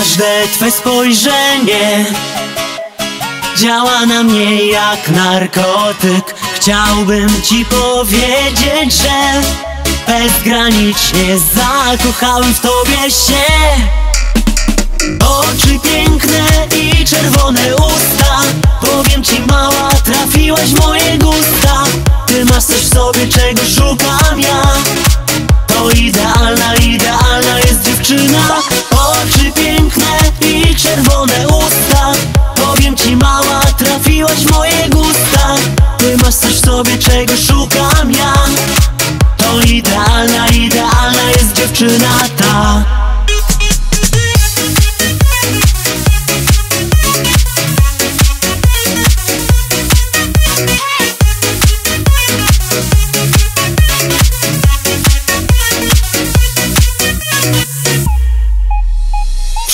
Każde twe spojrzenie Działa na mnie jak narkotyk. Chciałbym ci powiedzieć, że Bezgranicznie zakochałem w tobie się. Oczy piękne i czerwone usta Powiem ci mała, trafiłaś w moje gusta. Ty masz coś w sobie, czego szukam ja. To idealna, idealna jest dziewczyna. Oczy piękne i czerwone usta. Powiem ci mała, trafiłaś w moje gusta. Ty masz coś w sobie, czego szukam ja. To idealna, idealna jest dziewczyna ta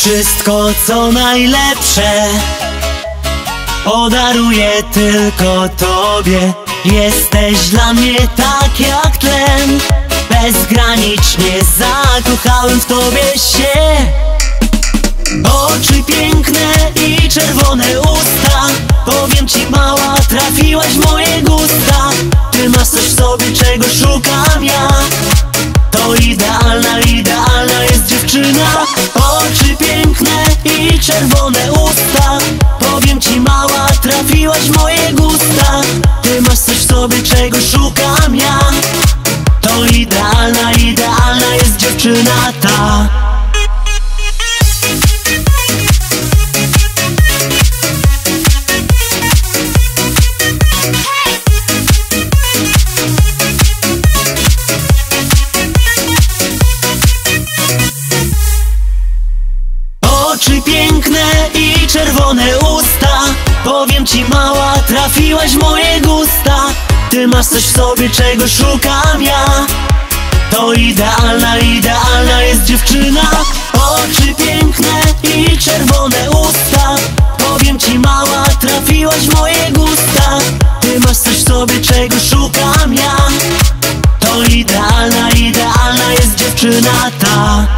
Wszystko co najlepsze. Podaruję tylko tobie. Jesteś dla mnie tak jak tlen. Bezgranicznie zakochałem w tobie się. Oczy piękne i czerwone usta. Powiem ci mała, trafiłaś w moje gusta. Ty masz coś w sobie, czego szukam ja usta. Powiem ci mała, trafiłaś w moje gusta. Ty masz coś w sobie, czego szukam ja. To idealna, idealna jest dziewczyna ta. Piękne i czerwone usta. Powiem ci mała, trafiłaś w moje gusta. Ty masz coś w sobie, czego szukam ja. To idealna, idealna jest dziewczyna. Oczy piękne i czerwone usta. Powiem ci mała, trafiłaś w moje gusta. Ty masz coś w sobie, czego szukam ja. To idealna, idealna jest dziewczyna ta